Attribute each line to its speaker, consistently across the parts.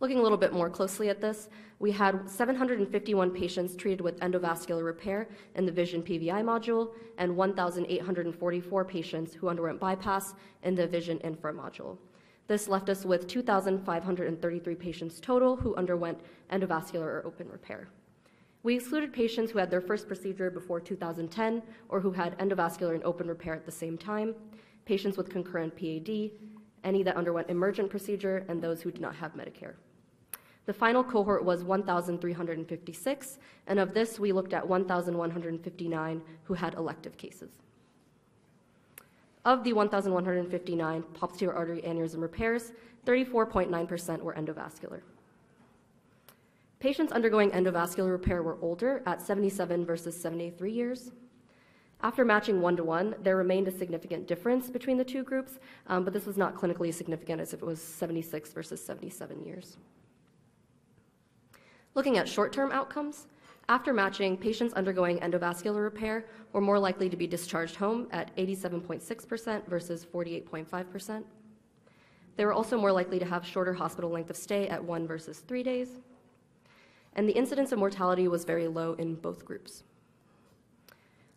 Speaker 1: Looking a little bit more closely at this, we had 751 patients treated with endovascular repair in the Vision PVI module and 1,844 patients who underwent bypass in the Vision Infra module. This left us with 2,533 patients total who underwent endovascular or open repair. We excluded patients who had their first procedure before 2010 or who had endovascular and open repair at the same time, patients with concurrent PAD, any that underwent emergent procedure, and those who did not have Medicare. The final cohort was 1,356, and of this, we looked at 1,159 who had elective cases. Of the 1,159 popliteal artery aneurysm repairs, 34.9% were endovascular. Patients undergoing endovascular repair were older at 77 versus 73 years. After matching one to one, there remained a significant difference between the two groups, um, but this was not clinically significant as if it was 76 versus 77 years. Looking at short term outcomes, after matching, patients undergoing endovascular repair were more likely to be discharged home at 87.6% versus 48.5%. They were also more likely to have shorter hospital length of stay at one versus three days. And the incidence of mortality was very low in both groups.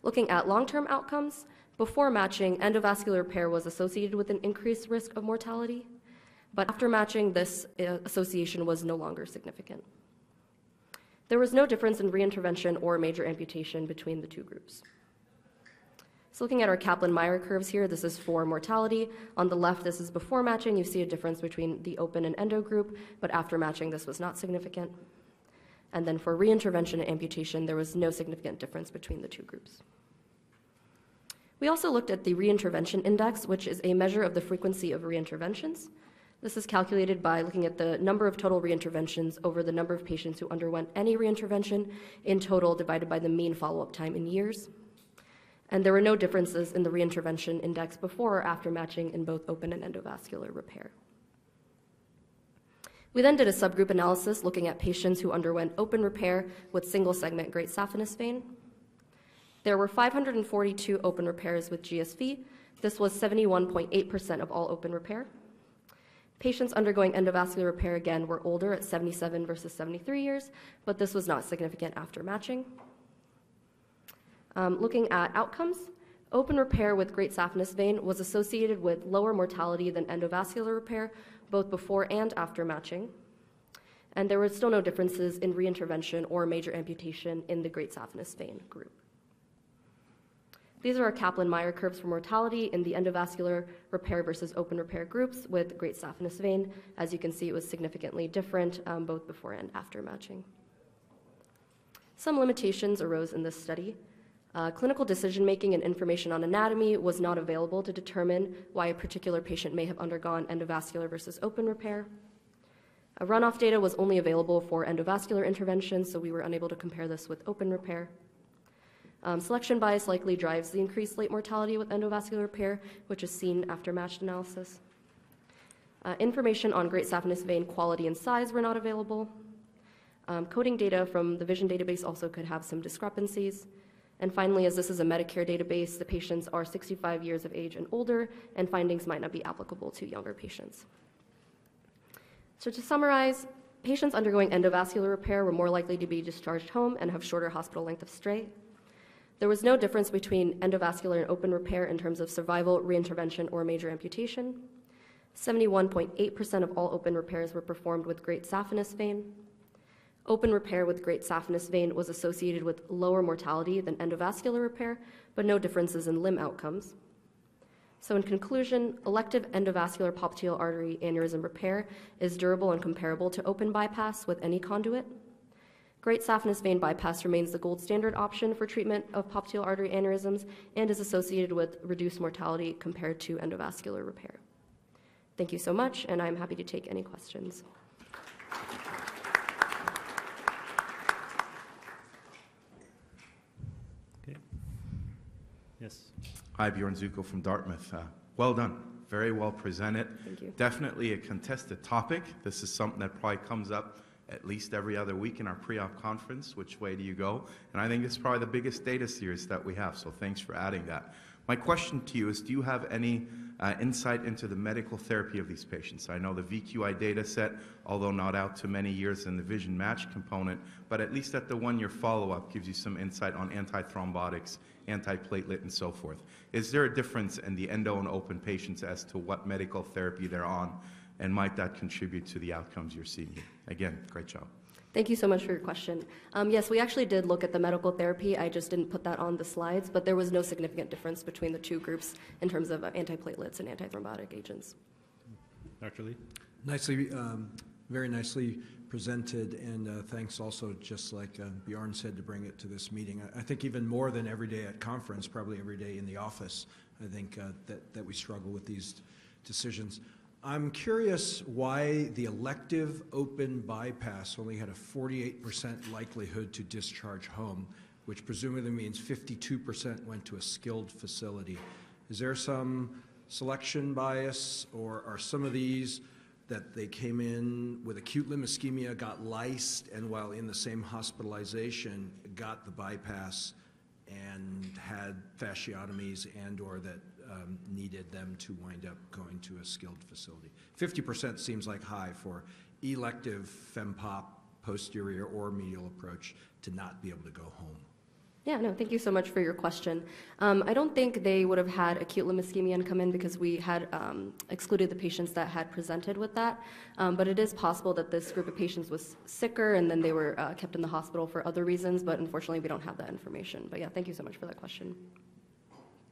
Speaker 1: Looking at long term outcomes, before matching, endovascular repair was associated with an increased risk of mortality, but after matching, this uh, association was no longer significant. There was no difference in reintervention or major amputation between the two groups. So looking at our Kaplan-Meier curves here, this is for mortality. On the left, this is before matching. You see a difference between the open and endo group, but after matching, this was not significant. And then for reintervention and amputation, there was no significant difference between the two groups. We also looked at the reintervention index, which is a measure of the frequency of reinterventions. This is calculated by looking at the number of total reinterventions over the number of patients who underwent any reintervention in total divided by the mean follow up time in years. And there were no differences in the reintervention index before or after matching in both open and endovascular repair. We then did a subgroup analysis looking at patients who underwent open repair with single segment great saphenous vein. There were 542 open repairs with GSV. This was 71.8% of all open repair. Patients undergoing endovascular repair again were older at 77 versus 73 years, but this was not significant after matching. Um, looking at outcomes, open repair with great saphenous vein was associated with lower mortality than endovascular repair, both before and after matching. And there were still no differences in reintervention or major amputation in the great saphenous vein group. These are our Kaplan-Meier curves for mortality in the endovascular repair versus open repair groups with great saphenous vein. As you can see, it was significantly different um, both before and after matching. Some limitations arose in this study. Uh, clinical decision making and information on anatomy was not available to determine why a particular patient may have undergone endovascular versus open repair. A runoff data was only available for endovascular intervention, so we were unable to compare this with open repair. Um, selection bias likely drives the increased late mortality with endovascular repair, which is seen after matched analysis. Uh, information on great saphenous vein quality and size were not available. Um, coding data from the vision database also could have some discrepancies. And finally, as this is a Medicare database, the patients are 65 years of age and older, and findings might not be applicable to younger patients. So, to summarize, patients undergoing endovascular repair were more likely to be discharged home and have shorter hospital length of stay. There was no difference between endovascular and open repair in terms of survival, reintervention, or major amputation. 71.8% of all open repairs were performed with great saphenous vein. Open repair with great saphenous vein was associated with lower mortality than endovascular repair, but no differences in limb outcomes. So, in conclusion, elective endovascular popliteal artery aneurysm repair is durable and comparable to open bypass with any conduit. Great saphenous vein bypass remains the gold standard option for treatment of popliteal artery aneurysms and is associated with reduced mortality compared to endovascular repair. Thank you so much, and I'm happy to take any questions.
Speaker 2: Okay. Yes.
Speaker 3: Hi, Bjorn Suckow from Dartmouth. Uh, well done. Very well presented.
Speaker 1: Thank you.
Speaker 3: Definitely a contested topic. This is something that probably comes up at least every other week in our pre-op conference, Which Way Do You Go? And I think it's probably the biggest data series that we have, so thanks for adding that. My question to you is, do you have any uh, insight into the medical therapy of these patients. I know the VQI data set, although not out to many years in the vision match component, but at least at the one year follow up gives you some insight on antithrombotics, antiplatelet, and so forth. Is there a difference in the endo and open patients as to what medical therapy they're on, and might that contribute to the outcomes you're seeing here? Again, great job.
Speaker 1: Thank you so much for your question. Um, yes, we actually did look at the medical therapy. I just didn't put that on the slides, but there was no significant difference between the two groups in terms of uh, antiplatelets and antithrombotic agents.
Speaker 2: Dr. Lee?
Speaker 4: Nicely, um, very nicely presented, and uh, thanks also, just like uh, Bjorn said, to bring it to this meeting. I I think even more than every day at conference, probably every day in the office, I think uh, that, that we struggle with these decisions. I'm curious why the elective open bypass only had a 48% likelihood to discharge home, which presumably means 52% went to a skilled facility. Is there some selection bias, or are some of these that they came in with acute limb ischemia, got lysed, and while in the same hospitalization, got the bypass and had fasciotomies and/or that um, needed them to wind up going to a skilled facility? 50% seems like high for elective FEMPOP posterior or medial approach to not be able to go home.
Speaker 1: Yeah, no, thank you so much for your question. Um, I don't think they would have had acute limb ischemia and come in because we had um, excluded the patients that had presented with that. Um, but it is possible that this group of patients was sicker and then they were uh, kept in the hospital for other reasons. But unfortunately, we don't have that information. But yeah, thank you so much for that question.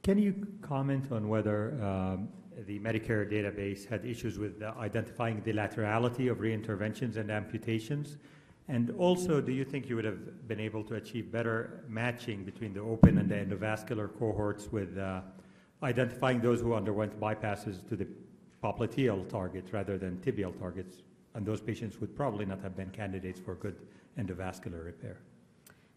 Speaker 5: Can you comment on whether um, the Medicare database had issues with identifying the laterality of reinterventions and amputations? And also, do you think you would have been able to achieve better matching between the open and the endovascular cohorts with uh, identifying those who underwent bypasses to the popliteal target rather than tibial targets? And those patients would probably not have been candidates for good endovascular repair.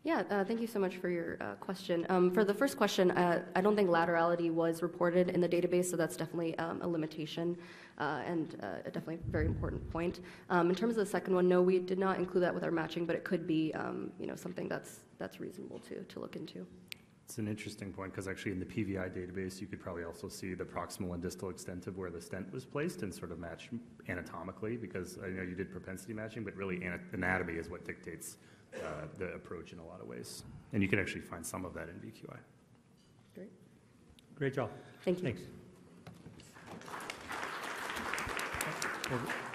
Speaker 1: Yeah, uh, thank you so much for your uh, question. Um, for the first question, uh, I don't think laterality was reported in the database, so that's definitely um, a limitation uh, and uh, a definitely very important point. Um, in terms of the second one, no, we did not include that with our matching, but it could be, um, you know, something that's that's reasonable to to look into.
Speaker 6: It's an interesting point because actually in the PVI database, you could probably also see the proximal and distal extent of where the stent was placed and sort of match anatomically because I know you did propensity matching, but really anatomy is what dictates uh, the approach in a lot of ways. And you can actually find some of that in VQI.
Speaker 1: Great.
Speaker 5: Great job.
Speaker 1: Thank you.
Speaker 5: Thanks.
Speaker 2: We'll-